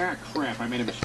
Ah, crap, I made a mistake.